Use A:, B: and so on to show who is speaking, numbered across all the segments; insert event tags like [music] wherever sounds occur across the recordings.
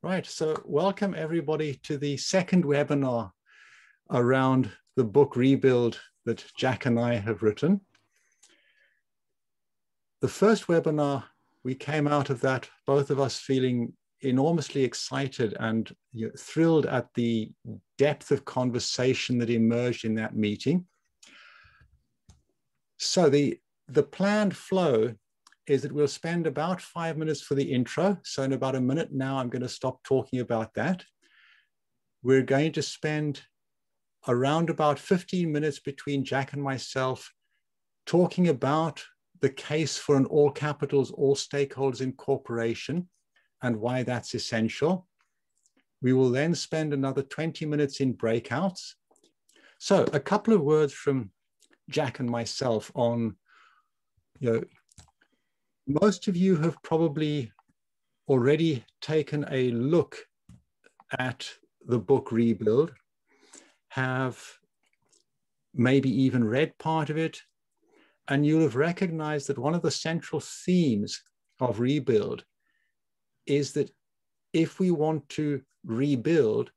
A: Right, so welcome everybody to the second webinar around the book Rebuild that Jack and I have written. The first webinar, we came out of that, both of us feeling enormously excited and you know, thrilled at the depth of conversation that emerged in that meeting. So the, the planned flow is that we'll spend about five minutes for the intro. So in about a minute now, I'm going to stop talking about that. We're going to spend around about 15 minutes between Jack and myself talking about the case for an all capitals, all stakeholders incorporation and why that's essential. We will then spend another 20 minutes in breakouts. So a couple of words from Jack and myself on you know, most of you have probably already taken a look at the book Rebuild, have maybe even read part of it, and you'll have recognized that one of the central themes of Rebuild is that if we want to rebuild,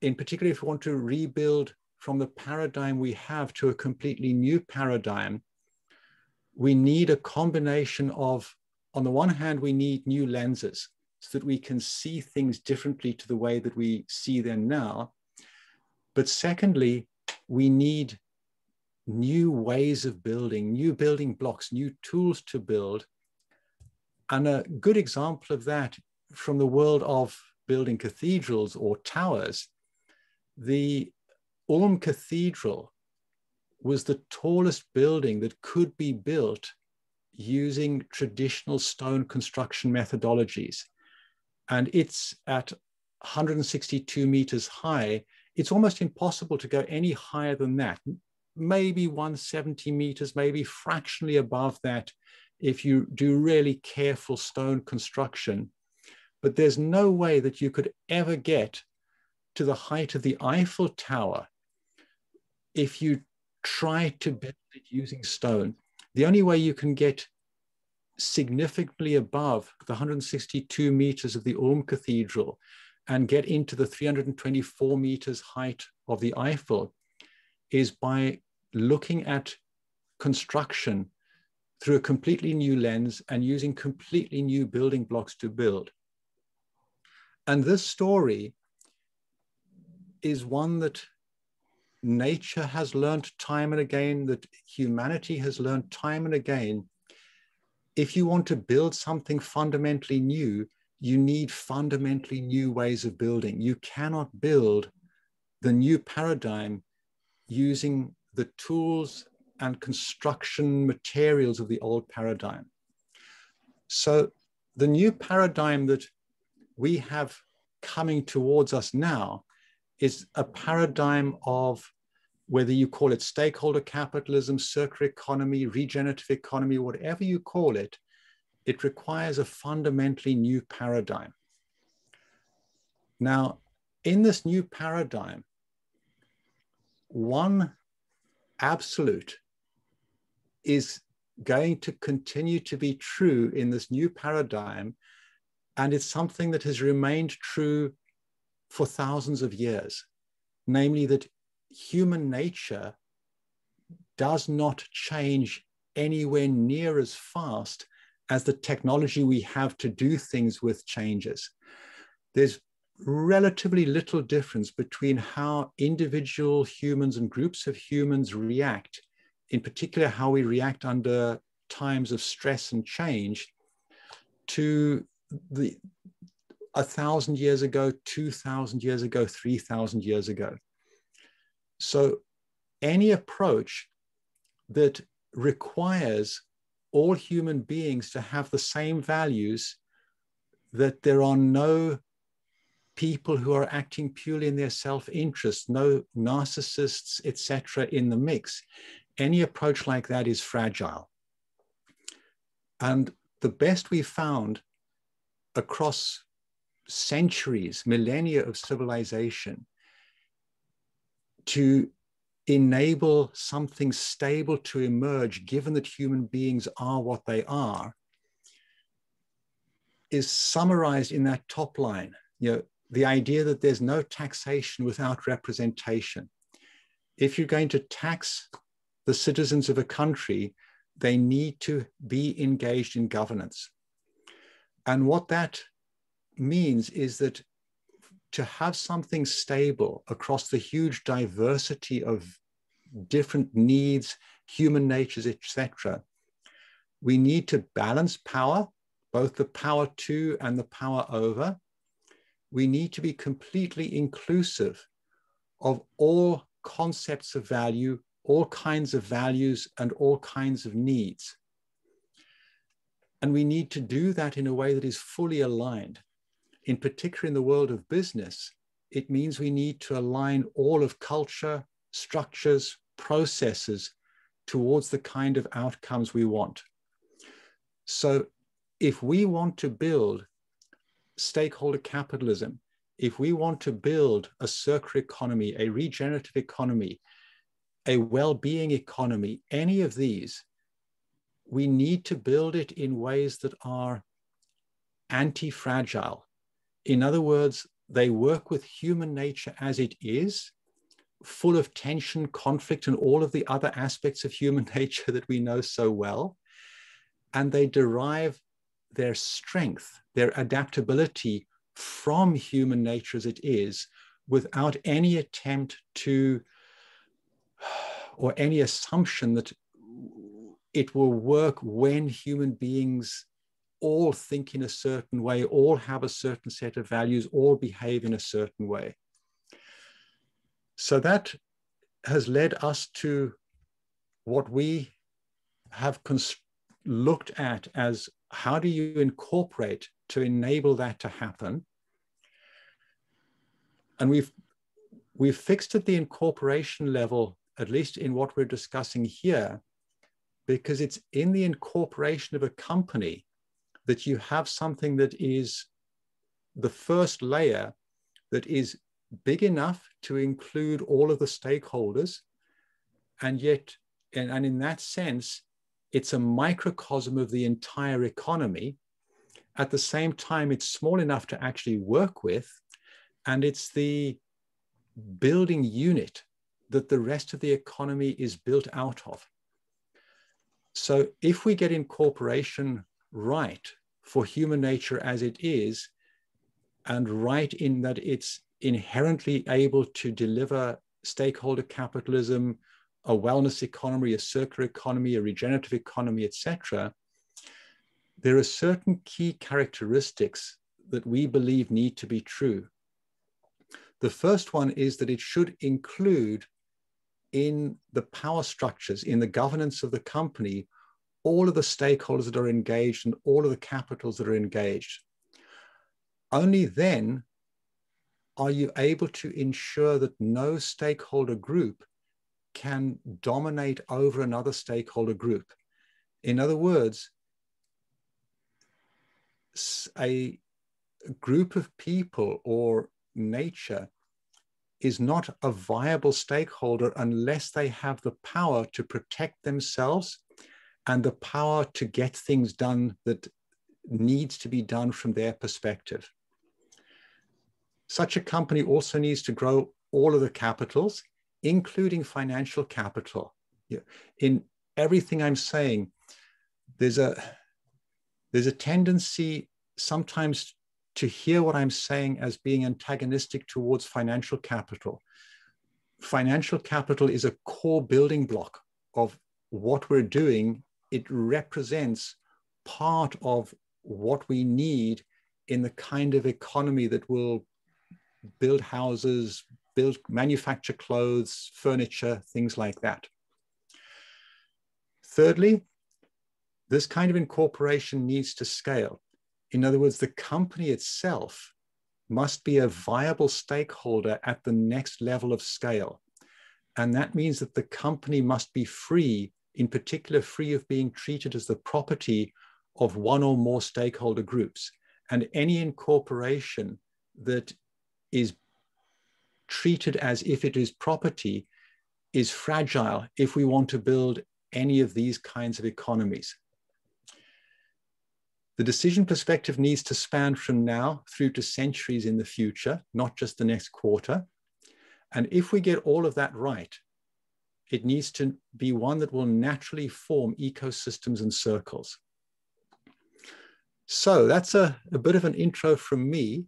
A: in particular, if we want to rebuild from the paradigm we have to a completely new paradigm, we need a combination of, on the one hand, we need new lenses so that we can see things differently to the way that we see them now. But secondly, we need new ways of building, new building blocks, new tools to build. And a good example of that from the world of building cathedrals or towers, the Ulm Cathedral was the tallest building that could be built using traditional stone construction methodologies. And it's at 162 meters high. It's almost impossible to go any higher than that, maybe 170 meters, maybe fractionally above that if you do really careful stone construction. But there's no way that you could ever get to the height of the Eiffel Tower if you try to mm. build it using stone. The only way you can get significantly above the 162 meters of the Ulm Cathedral and get into the 324 meters height of the Eiffel is by looking at construction through a completely new lens and using completely new building blocks to build. And this story is one that nature has learned time and again, that humanity has learned time and again. If you want to build something fundamentally new, you need fundamentally new ways of building. You cannot build the new paradigm using the tools and construction materials of the old paradigm. So the new paradigm that we have coming towards us now is a paradigm of whether you call it stakeholder capitalism, circular economy, regenerative economy, whatever you call it, it requires a fundamentally new paradigm. Now, in this new paradigm, one absolute is going to continue to be true in this new paradigm. And it's something that has remained true for thousands of years, namely that human nature does not change anywhere near as fast as the technology we have to do things with changes. There's relatively little difference between how individual humans and groups of humans react, in particular, how we react under times of stress and change, to the, a thousand years ago, 2,000 years ago, 3,000 years ago. So any approach that requires all human beings to have the same values, that there are no people who are acting purely in their self-interest, no narcissists, etc., in the mix. Any approach like that is fragile. And the best we've found across centuries, millennia of civilization to enable something stable to emerge, given that human beings are what they are, is summarized in that top line. You know, the idea that there's no taxation without representation. If you're going to tax the citizens of a country, they need to be engaged in governance. And what that means is that to have something stable across the huge diversity of different needs, human natures, etc., we need to balance power, both the power to and the power over. We need to be completely inclusive of all concepts of value, all kinds of values, and all kinds of needs. And we need to do that in a way that is fully aligned in particular in the world of business, it means we need to align all of culture, structures, processes towards the kind of outcomes we want. So if we want to build stakeholder capitalism, if we want to build a circular economy, a regenerative economy, a well-being economy, any of these, we need to build it in ways that are anti-fragile, in other words, they work with human nature as it is, full of tension, conflict, and all of the other aspects of human [laughs] nature that we know so well. And they derive their strength, their adaptability from human nature as it is, without any attempt to, [sighs] or any assumption that it will work when human beings all think in a certain way, all have a certain set of values, all behave in a certain way. So that has led us to what we have looked at as how do you incorporate to enable that to happen? And we've we've fixed at the incorporation level, at least in what we're discussing here, because it's in the incorporation of a company that you have something that is the first layer that is big enough to include all of the stakeholders. And yet, and, and in that sense, it's a microcosm of the entire economy. At the same time, it's small enough to actually work with. And it's the building unit that the rest of the economy is built out of. So if we get incorporation right, for human nature as it is, and right in that it's inherently able to deliver stakeholder capitalism, a wellness economy, a circular economy, a regenerative economy, etc., there are certain key characteristics that we believe need to be true. The first one is that it should include in the power structures, in the governance of the company, all of the stakeholders that are engaged and all of the capitals that are engaged. Only then are you able to ensure that no stakeholder group can dominate over another stakeholder group. In other words, a group of people or nature is not a viable stakeholder unless they have the power to protect themselves and the power to get things done that needs to be done from their perspective. Such a company also needs to grow all of the capitals, including financial capital. In everything I'm saying, there's a, there's a tendency sometimes to hear what I'm saying as being antagonistic towards financial capital. Financial capital is a core building block of what we're doing it represents part of what we need in the kind of economy that will build houses, build, manufacture clothes, furniture, things like that. Thirdly, this kind of incorporation needs to scale. In other words, the company itself must be a viable stakeholder at the next level of scale. And that means that the company must be free in particular free of being treated as the property of one or more stakeholder groups. And any incorporation that is treated as if it is property is fragile if we want to build any of these kinds of economies. The decision perspective needs to span from now through to centuries in the future, not just the next quarter. And if we get all of that right, it needs to be one that will naturally form ecosystems and circles. So that's a, a bit of an intro from me.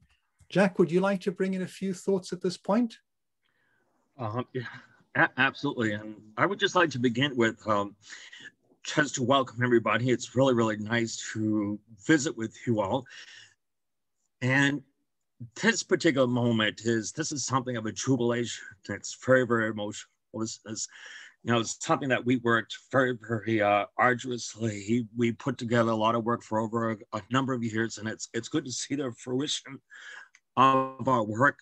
A: Jack, would you like to bring in a few thoughts at this point?
B: Um, yeah, absolutely. And I would just like to begin with um, just to welcome everybody. It's really, really nice to visit with you all. And this particular moment is this is something of a jubilation. It's very, very emotional. Is, you know, it's something that we worked very, very uh, arduously. We put together a lot of work for over a, a number of years, and it's it's good to see the fruition of our work.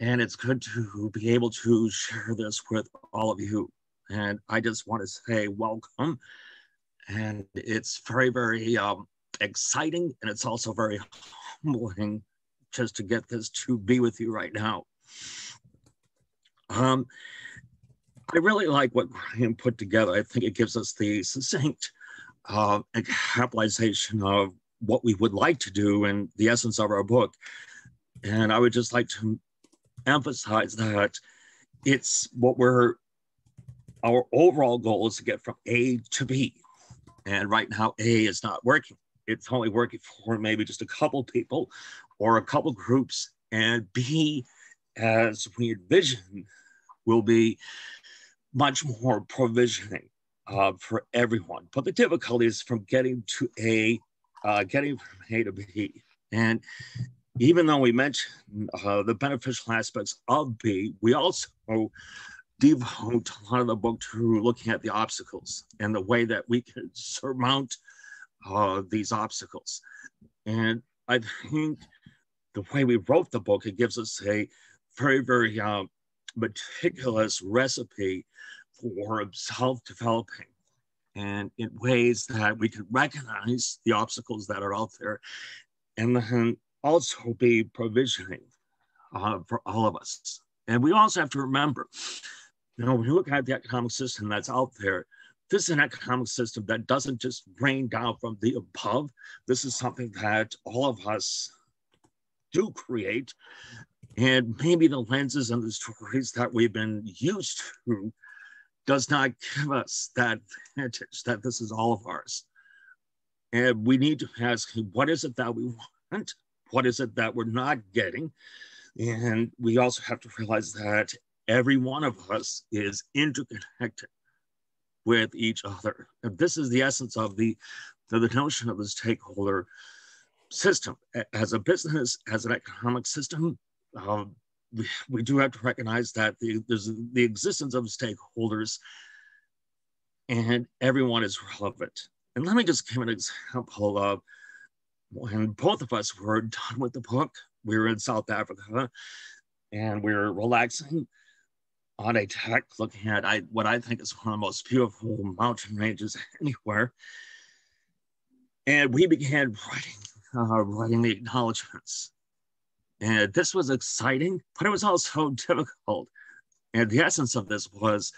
B: And it's good to be able to share this with all of you. And I just want to say welcome. And it's very, very um, exciting. And it's also very humbling just to get this to be with you right now. Um, I really like what Graham put together. I think it gives us the succinct uh, capitalization of what we would like to do and the essence of our book. And I would just like to emphasize that it's what we're, our overall goal is to get from A to B. And right now, A is not working. It's only working for maybe just a couple people or a couple groups. And B, as we envision, will be much more provisioning uh, for everyone. But the difficulty is from getting to A, uh, getting from A to B. And even though we mentioned uh, the beneficial aspects of B, we also devote a lot of the book to looking at the obstacles and the way that we can surmount uh, these obstacles. And I think the way we wrote the book, it gives us a very, very uh, meticulous recipe for self-developing and in ways that we can recognize the obstacles that are out there and then also be provisioning uh, for all of us. And we also have to remember, you know, when you look at the economic system that's out there, this is an economic system that doesn't just rain down from the above. This is something that all of us do create. And maybe the lenses and the stories that we've been used to does not give us that advantage that this is all of ours. And we need to ask, what is it that we want? What is it that we're not getting? And we also have to realize that every one of us is interconnected with each other. And this is the essence of the, the, the notion of the stakeholder system. As a business, as an economic system, um, we, [laughs] we do have to recognize that the, there's the existence of stakeholders and everyone is relevant. And let me just give an example of when both of us were done with the book, we were in South Africa and we were relaxing on a deck looking at I, what I think is one of the most beautiful mountain ranges [laughs] anywhere. And we began writing, uh, writing the acknowledgments. And this was exciting, but it was also [laughs] difficult. And the essence of this was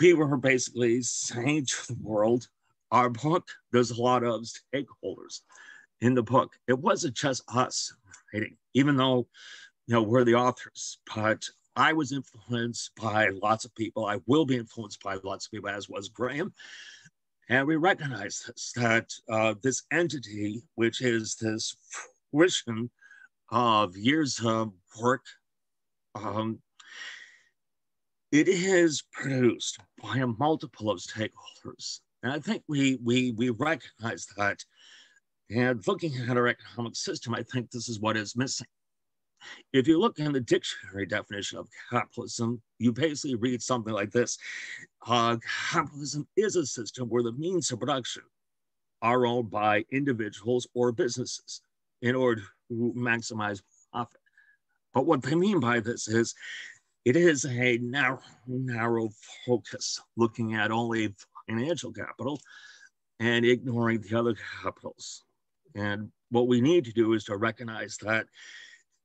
B: we were basically saying to the world, our book, there's a lot of stakeholders in the book. It wasn't just us writing, even though you know we're the authors, but I was influenced by lots of people. I will be influenced by lots of people, as was Graham. And we recognize this, that uh, this entity, which is this fruition of years of work, um, it is produced by a multiple of stakeholders. And I think we, we, we recognize that and looking at our economic system, I think this is what is missing. If you look in the dictionary definition of capitalism, you basically read something like this uh, Capitalism is a system where the means of production are owned by individuals or businesses in order maximize profit. But what they mean by this is it is a narrow, narrow focus looking at only financial capital and ignoring the other capitals. And what we need to do is to recognize that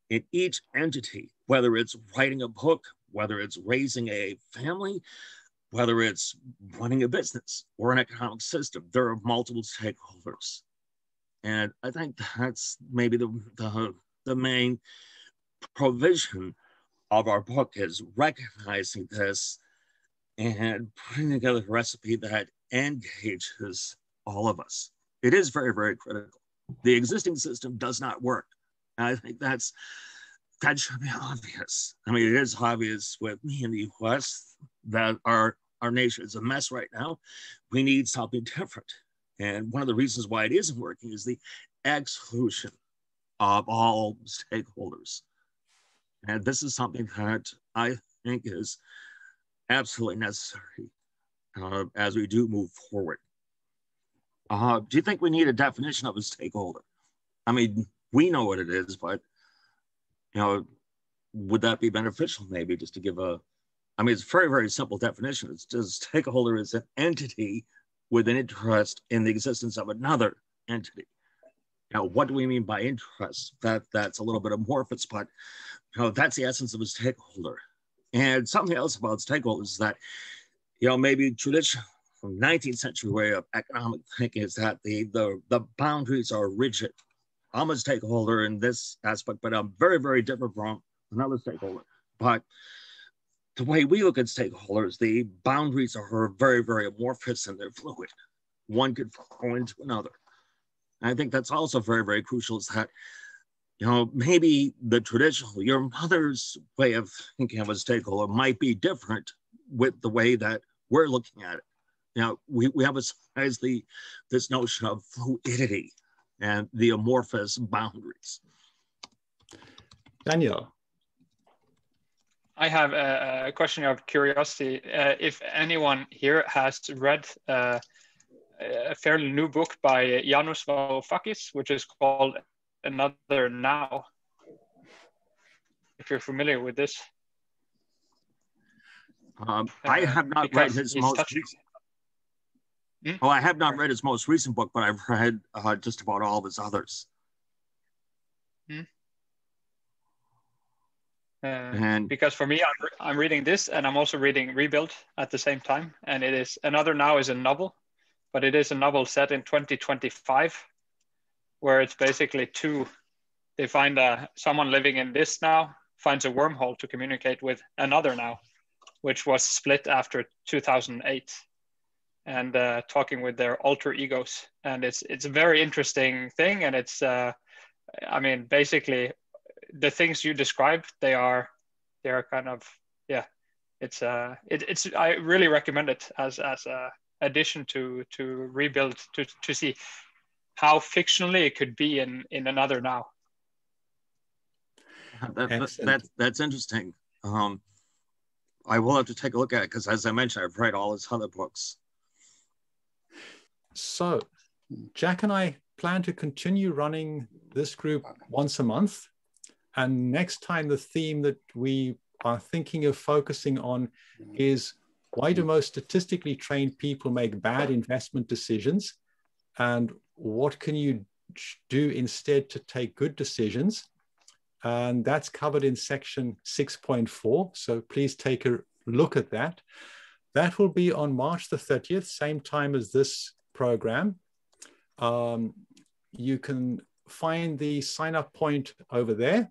B: in each entity, whether it's writing a book, whether it's raising a family, whether it's running a business or an economic system, there are multiple stakeholders. And I think that's maybe the, the, the main provision of our book is recognizing this and putting together a recipe that engages all of us. It is very, very critical. The existing system does not work. I think that's that should be obvious. I mean, it is obvious with me in the US that our our nation is a mess right now. We need something different. And one of the reasons why it isn't working is the exclusion of all stakeholders. And this is something that I think is absolutely necessary uh, as we do move forward. Uh, do you think we need a definition of a stakeholder? I mean, we know what it is, but you know, would that be beneficial? Maybe just to give a, I mean, it's a very very simple definition. It's just stakeholder is an entity with an interest in the existence of another entity. Now, what do we mean by interest? That that's a little bit amorphous, but you know, that's the essence of a stakeholder. And something else about stakeholders is that, you know, maybe tradition from 19th century way of economic thinking is that the the the boundaries are rigid. I'm a stakeholder in this aspect, but I'm very, very different from another stakeholder. But the way we look at stakeholders, the boundaries are very, very amorphous and they're fluid. One could fall into another. And I think that's also very, very crucial is that, you know, maybe the traditional, your mother's way of thinking of a stakeholder might be different with the way that we're looking at it. Know, we, we have a, the, this notion of fluidity and the amorphous boundaries.
A: Daniel.
C: I have a, a question of curiosity. Uh, if anyone here has read uh, a fairly new book by Yanis Varoufakis, which is called Another Now. If you're familiar with this.
B: Um, I uh, have not read his most recent. Hmm? Oh, I have not read his most recent book, but I've read uh, just about all of his others.
C: Hmm? Uh, and because for me, I'm, I'm reading this and I'm also reading Rebuild at the same time. And it is Another Now is a novel but it is a novel set in 2025 where it's basically two they find uh, someone living in this now finds a wormhole to communicate with another now which was split after 2008 and uh, talking with their alter egos. And it's it's a very interesting thing. And it's uh, i mean basically the things you described they are they are kind of yeah it's uh it, it's i really recommend it as as a addition to to rebuild to to see how fictionally it could be in in another now.
B: That, that, that that's interesting. Um, I will have to take a look at it because, as I mentioned, I've read all his other books.
A: So, Jack and I plan to continue running this group once a month. And next time, the theme that we are thinking of focusing on is why do most statistically trained people make bad investment decisions? And what can you do instead to take good decisions? And that's covered in section 6.4. So please take a look at that. That will be on March the 30th, same time as this program. Um, you can find the sign up point over there.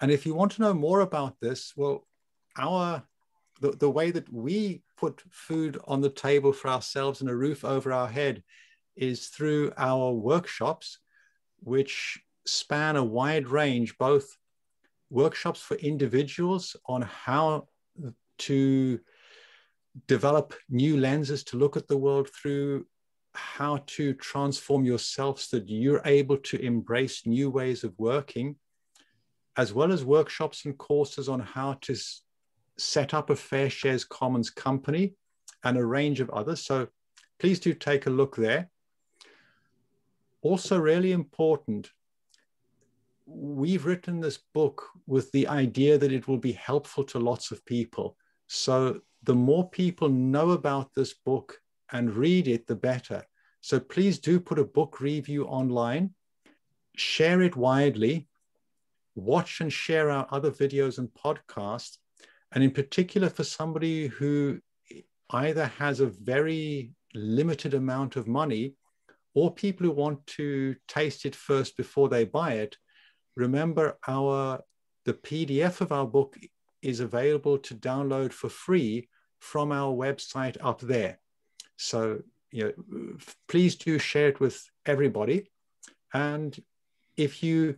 A: And if you want to know more about this, well, our the, the way that we put food on the table for ourselves and a roof over our head is through our workshops, which span a wide range, both workshops for individuals on how to develop new lenses to look at the world through, how to transform yourself so that you're able to embrace new ways of working, as well as workshops and courses on how to set up a FairShares Commons company and a range of others. So please do take a look there. Also, really important, we've written this book with the idea that it will be helpful to lots of people. So the more people know about this book and read it, the better. So please do put a book review online, share it widely, watch and share our other videos and podcasts, and in particular, for somebody who either has a very limited amount of money or people who want to taste it first before they buy it, remember our the PDF of our book is available to download for free from our website up there. So you know, please do share it with everybody. And if you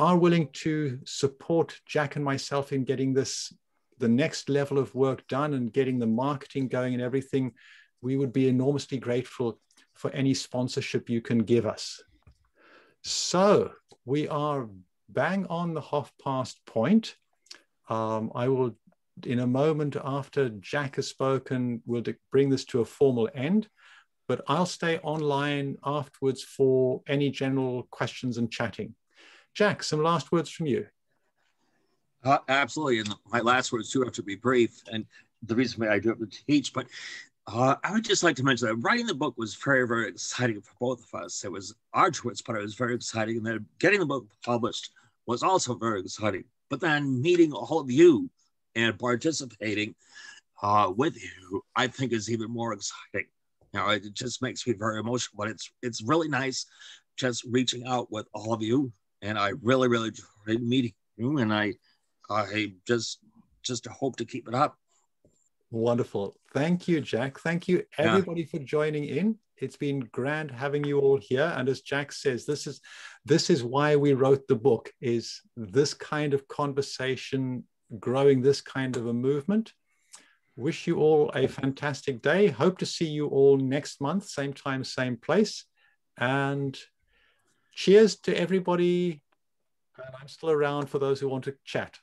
A: are willing to support Jack and myself in getting this the next level of work done and getting the marketing going and everything, we would be enormously grateful for any sponsorship you can give us. So we are bang on the half past point. Um, I will, in a moment after Jack has spoken, we'll bring this to a formal end, but I'll stay online afterwards for any general questions and chatting. Jack, some last words from you.
B: Uh, absolutely. And my last words too have to be brief. And the reason why I do have to teach, but uh, I would just like to mention that writing the book was very, very exciting for both of us. It was arduous, but it was very exciting. And then getting the book published was also very exciting. But then meeting all of you and participating uh, with you, I think is even more exciting. You know, it just makes me very emotional, but it's it's really nice just reaching out with all of you. And I really, really enjoyed meeting you. And I I just just hope to keep it up.
A: Wonderful. Thank you, Jack. Thank you everybody yeah. for joining in. It's been grand having you all here. And as Jack says, this is this is why we wrote the book, is this kind of conversation, growing this kind of a movement. Wish you all a fantastic day. Hope to see you all next month, same time, same place. And cheers to everybody. And I'm still around for those who want to chat.